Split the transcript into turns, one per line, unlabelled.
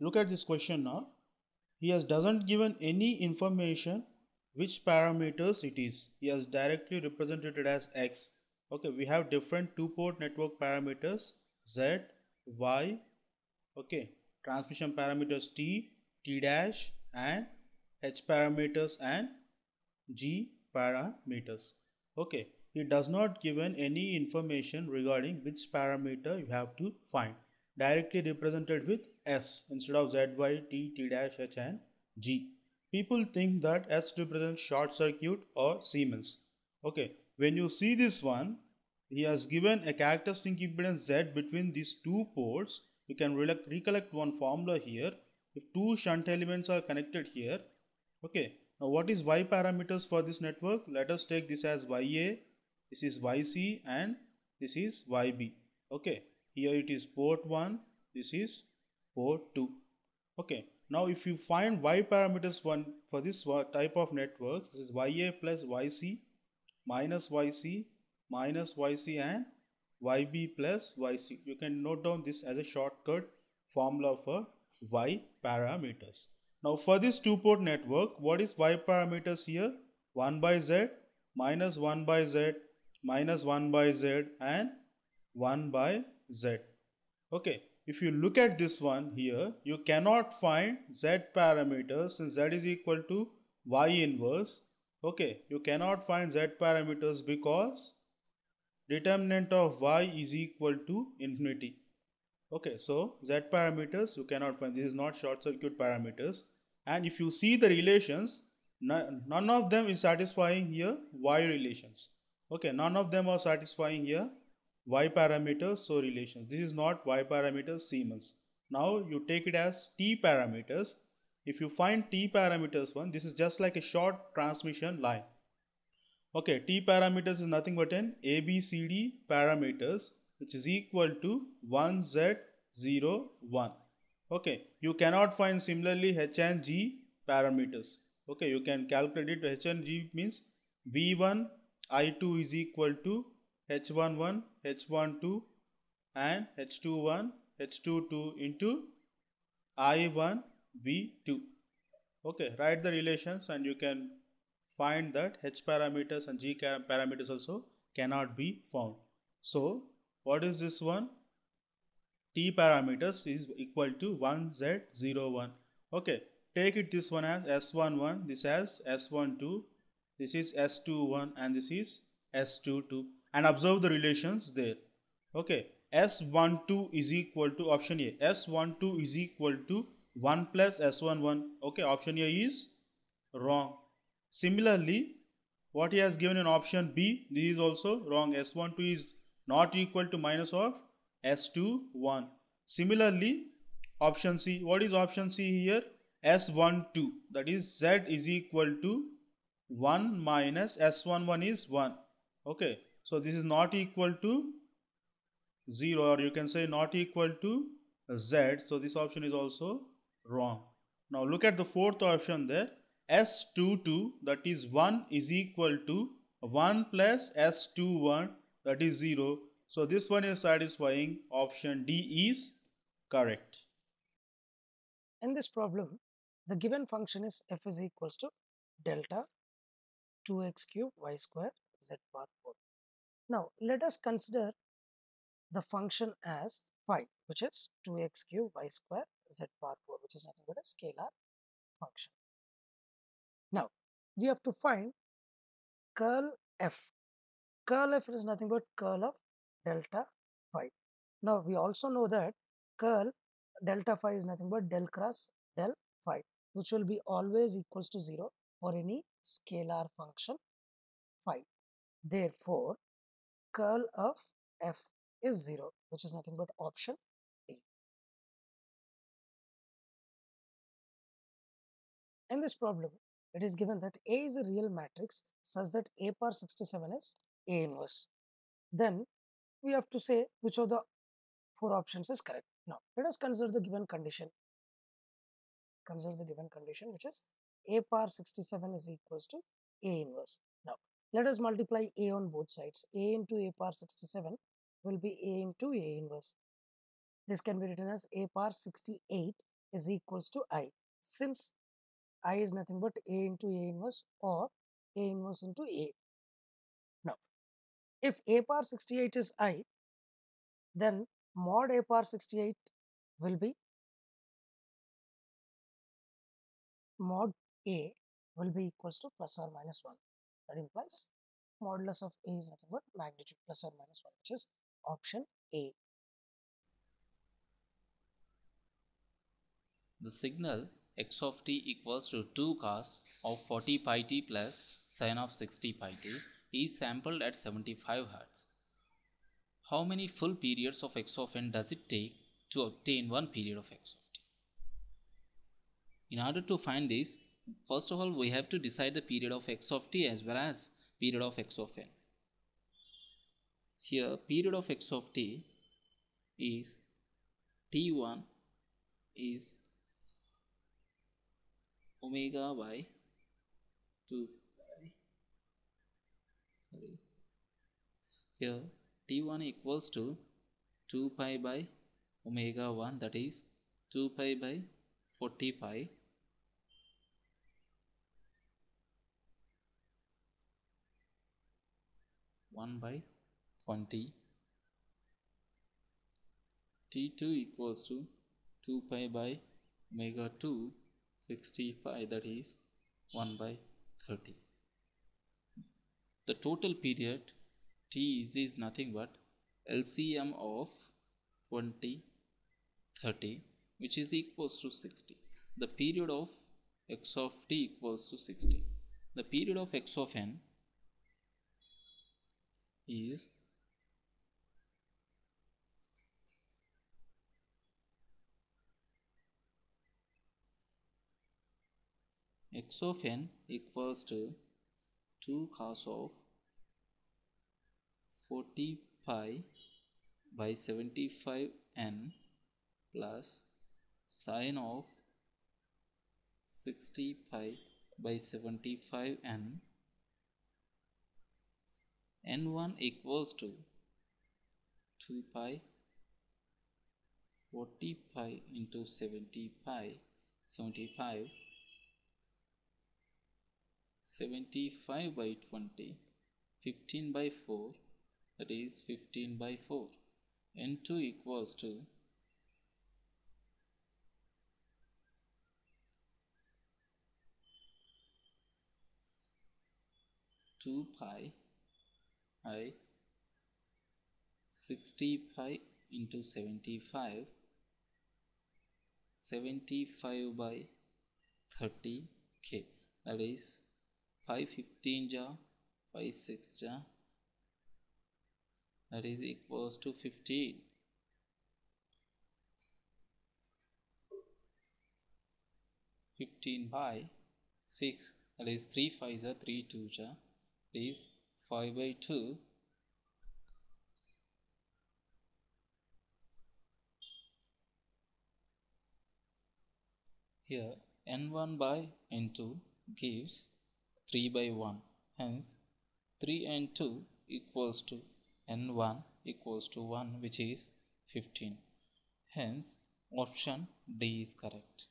look at this question now. He has doesn't given any information which parameters it is. He has directly represented it as X. Okay, we have different two port network parameters Z, Y, okay, transmission parameters T, T dash and H parameters and G parameters. Okay, he does not given any information regarding which parameter you have to find directly represented with S instead of Z, Y, T, T dash, H and G. People think that S represents short circuit or Siemens. Okay, when you see this one, he has given a characteristic impedance Z between these two ports. You can recollect one formula here. If two shunt elements are connected here, okay. Now what is Y parameters for this network? Let us take this as YA, this is YC and this is YB. Okay, here it is port 1, this is port 2. Okay, now if you find y parameters one for this type of networks, this is ya plus yc minus yc minus yc and yb plus yc. You can note down this as a shortcut formula for y parameters. Now for this two port network, what is y parameters here? 1 by z minus 1 by z minus 1 by z and 1 by z. Okay, if you look at this one here you cannot find z parameters since z is equal to y inverse. Okay you cannot find z parameters because determinant of y is equal to infinity. Okay so z parameters you cannot find. This is not short circuit parameters. And if you see the relations none of them is satisfying here y relations. Okay none of them are satisfying here y parameters so relations. This is not y parameters Siemens. Now you take it as t parameters. If you find t parameters one this is just like a short transmission line. Okay t parameters is nothing but an abcd parameters which is equal to 1z01 okay you cannot find similarly h and g parameters. Okay you can calculate it. H and g means v1 i2 is equal to H11, H12 and H21, H22 into I1, V2. Okay, write the relations and you can find that H parameters and G parameters also cannot be found. So, what is this one? T parameters is equal to 1Z01. Okay, take it this one as S11, this as S12, this is S21 and this is S22 and observe the relations there. Okay, S12 is equal to option A. S12 is equal to 1 plus S11. Okay, option A is wrong. Similarly, what he has given in option B, this is also wrong. S12 is not equal to minus of S21. Similarly, option C, what is option C here? S12, that is Z is equal to 1 minus S11 is 1. Okay, so this is not equal to 0 or you can say not equal to Z. So this option is also wrong. Now look at the fourth option there. S22 that is 1 is equal to 1 plus S21 that is 0. So this one is satisfying. Option D is correct.
In this problem, the given function is f is equals to delta 2x cube y square z power 4. Now let us consider the function as phi which is 2x cube y square z power 4 which is nothing but a scalar function. Now we have to find curl f. Curl f is nothing but curl of delta phi. Now we also know that curl delta phi is nothing but del cross del phi which will be always equals to 0 for any scalar function phi. Therefore, curl of f is 0 which is nothing but option A. In this problem, it is given that A is a real matrix such that A power 67 is A inverse. Then we have to say which of the four options is correct. Now let us consider the given condition. Consider the given condition which is A power 67 is equals to A inverse. Let us multiply a on both sides. a into a power 67 will be a into a inverse. This can be written as a power 68 is equals to i since i is nothing but a into a inverse or a inverse into a. Now, if a power 68 is i, then mod a power 68 will be mod a will be equals to plus or minus 1. That implies modulus of a is nothing but magnitude plus or minus 1, which is option A.
The signal x of t equals to 2 cos of 40 pi t plus sine of 60 pi t is sampled at 75 Hz. How many full periods of x of n does it take to obtain one period of x of t? In order to find this, first of all we have to decide the period of x of t as well as period of x of n. Here period of x of t is t1 is omega by 2 pi. Sorry. Here t1 equals to 2 pi by omega 1 that is 2 pi by 40 pi one by 20 t2 equals to 2 pi by omega 2 65 that is 1 by 30 the total period t is, is nothing but LCM of 20 30 which is equals to 60 the period of x of t equals to 60 the period of x of n is x of n equals to 2 cos of 40 pi by 75 n plus sine of 60 pi by 75 n n1 equals to 2 pi 40 pi into 70 pi 75 75 by 20 15 by 4 that is 15 by 4 n2 equals to 2 pi i 60 pi into 75 75 by 30 k. That is 5 15 ja 5 6 ja. That is equals to 15 15 by 6 that is 3 5 ja 3 2 ja. Is 5 by 2 here n1 by n2 gives 3 by 1 hence 3 and 2 equals to n1 equals to 1 which is 15 hence option D is correct